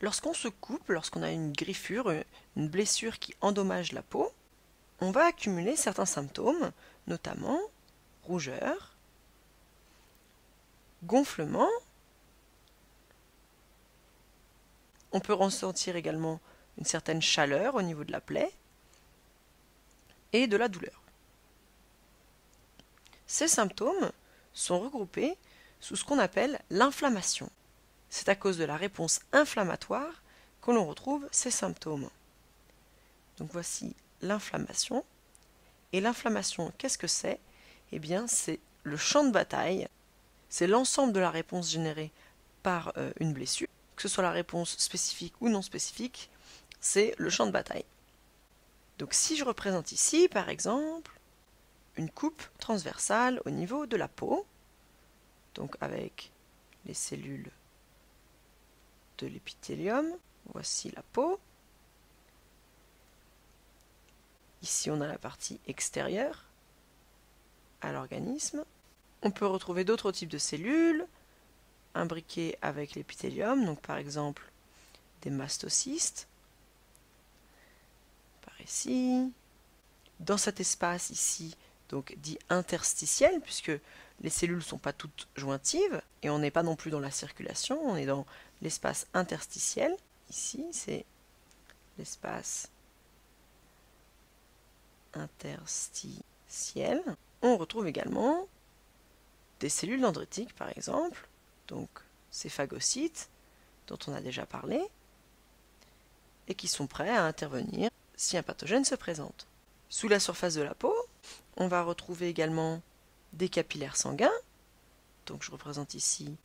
Lorsqu'on se coupe, lorsqu'on a une griffure, une blessure qui endommage la peau, on va accumuler certains symptômes, notamment rougeur, gonflement. On peut ressentir également une certaine chaleur au niveau de la plaie et de la douleur. Ces symptômes sont regroupés sous ce qu'on appelle l'inflammation. C'est à cause de la réponse inflammatoire que l'on retrouve ces symptômes. Donc voici l'inflammation. Et l'inflammation, qu'est-ce que c'est? Eh bien, c'est le champ de bataille. C'est l'ensemble de la réponse générée par euh, une blessure, que ce soit la réponse spécifique ou non spécifique, c'est le champ de bataille. Donc si je représente ici, par exemple, une coupe transversale au niveau de la peau, donc avec les cellules de l'épithélium, voici la peau. Ici on a la partie extérieure à l'organisme. On peut retrouver d'autres types de cellules imbriquées avec l'épithélium, donc par exemple des mastocystes, ici. Dans cet espace ici, donc dit interstitiel, puisque les cellules ne sont pas toutes jointives, et on n'est pas non plus dans la circulation, on est dans l'espace interstitiel. Ici, c'est l'espace interstitiel. On retrouve également des cellules dendritiques, par exemple, donc ces phagocytes dont on a déjà parlé, et qui sont prêts à intervenir si un pathogène se présente. Sous la surface de la peau, on va retrouver également des capillaires sanguins. Donc je représente ici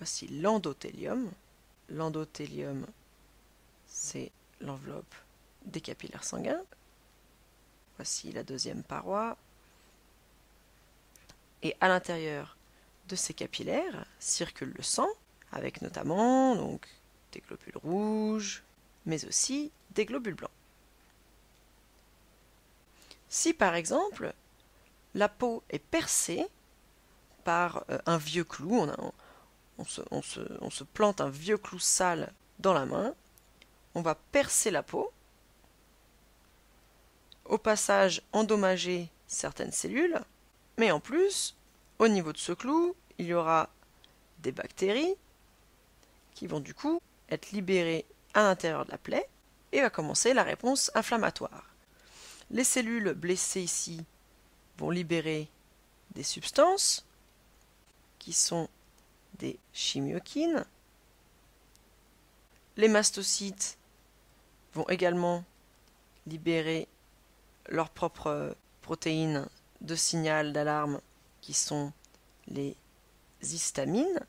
Voici l'endothélium. L'endothélium, c'est l'enveloppe des capillaires sanguins. Voici la deuxième paroi. Et à l'intérieur de ces capillaires circule le sang avec notamment donc, des globules rouges, mais aussi des globules blancs. Si par exemple la peau est percée par euh, un vieux clou, on, se, plante un vieux clou sale dans la main, on va percer la peau, au passage endommager certaines cellules, mais en plus, au niveau de ce clou, il y aura des bactéries qui vont du coup être libérées à l'intérieur de la plaie et va commencer la réponse inflammatoire. Les cellules blessées ici vont libérer des substances qui sont des chimiokines. Les mastocytes vont également libérer leurs propres protéines de signal d'alarme qui sont les histamines.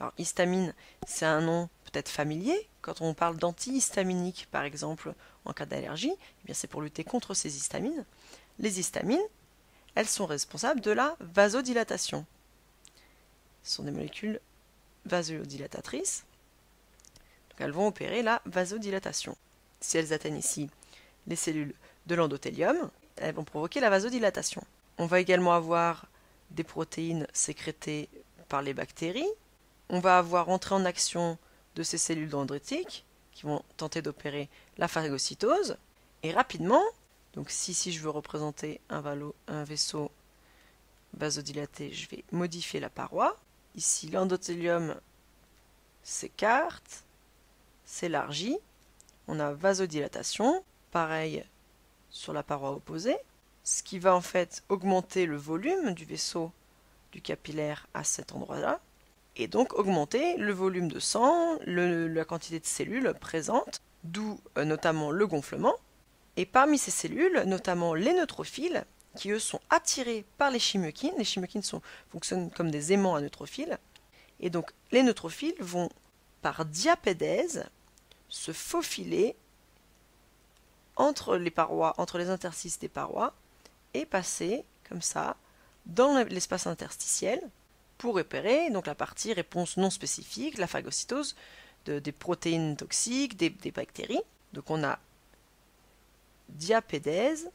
Alors, histamine, c'est un nom peut-être familier. Quand on parle d'antihistaminique, par exemple, en cas d'allergie, eh c'est pour lutter contre ces histamines. Les histamines, elles sont responsables de la vasodilatation. Ce sont des molécules vasodilatatrices. Elles vont opérer la vasodilatation. Si elles atteignent ici les cellules de l'endothélium, elles vont provoquer la vasodilatation. On va également avoir des protéines sécrétées par les bactéries, on va avoir entrée en action de ces cellules dendritiques qui vont tenter d'opérer la phagocytose. Et rapidement, donc si, si je veux représenter un, un vaisseau vasodilaté, je vais modifier la paroi. Ici, l'endothélium s'écarte, s'élargit. On a vasodilatation, pareil sur la paroi opposée, ce qui va en fait augmenter le volume du vaisseau du capillaire à cet endroit-là et donc augmenter le volume de sang, la quantité de cellules présentes, d'où euh, notamment le gonflement. Et parmi ces cellules, notamment les neutrophiles, qui eux sont attirés par les chimokines. Les chimokines fonctionnent comme des aimants à neutrophiles. Et donc les neutrophiles vont, par diapédèse, se faufiler entre les parois, entre les interstices des parois, et passer comme ça dans l'espace interstitiel pour repérer donc la partie réponse non spécifique, la phagocytose, des protéines toxiques, des, des, bactéries. Donc on a diapédèse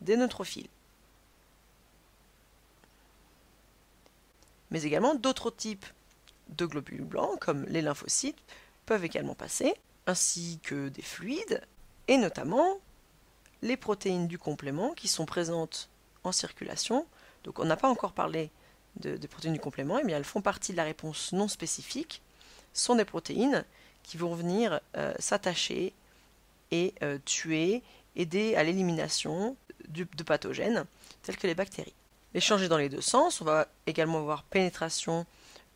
des neutrophiles. Mais également d'autres types de globules blancs, comme les lymphocytes, peuvent également passer, ainsi que des fluides, et notamment les protéines du complément qui sont présentes en circulation donc on n'a pas encore parlé de, protéines du complément, mais elles font partie de la réponse non spécifique, sont des protéines qui vont venir euh, s'attacher et euh, tuer, aider à l'élimination de pathogènes tels que les bactéries. Les changer dans les deux sens, on va également avoir pénétration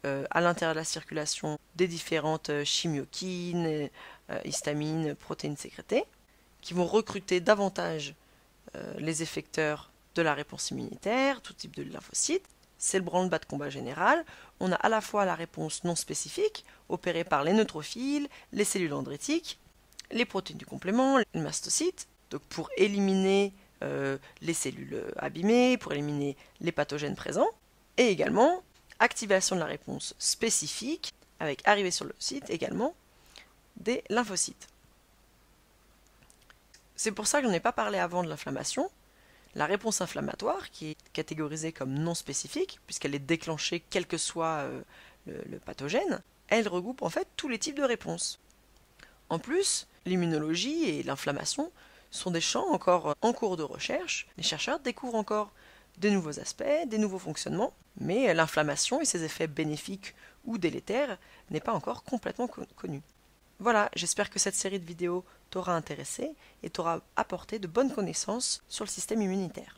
euh, à l'intérieur de la circulation des différentes chimiokines, histamines, protéines sécrétées qui vont recruter davantage les effecteurs de la réponse immunitaire, tout type de lymphocytes. C'est le branle-bas de combat général. On a à la fois la réponse non spécifique, opérée par les neutrophiles, les cellules dendritiques, les protéines du complément, les mastocytes, donc pour éliminer euh, les cellules euh, abîmées, pour éliminer les pathogènes présents, et également activation de la réponse spécifique, avec arrivée sur le site également des lymphocytes. C'est pour ça que je n'en ai pas parlé avant de l'inflammation. La réponse inflammatoire, qui est catégorisée comme non spécifique, puisqu'elle est déclenchée quel que soit euh, le, pathogène, elle regroupe en fait tous les types de réponses. En plus, l'immunologie et l'inflammation sont des champs encore en cours de recherche. Les chercheurs découvrent encore de nouveaux aspects, des nouveaux fonctionnements, mais l'inflammation et ses effets bénéfiques ou délétères n'est pas encore complètement connue. Voilà, j'espère que cette série de vidéos t'aura intéressé et t'aura apporté de bonnes connaissances sur le système immunitaire.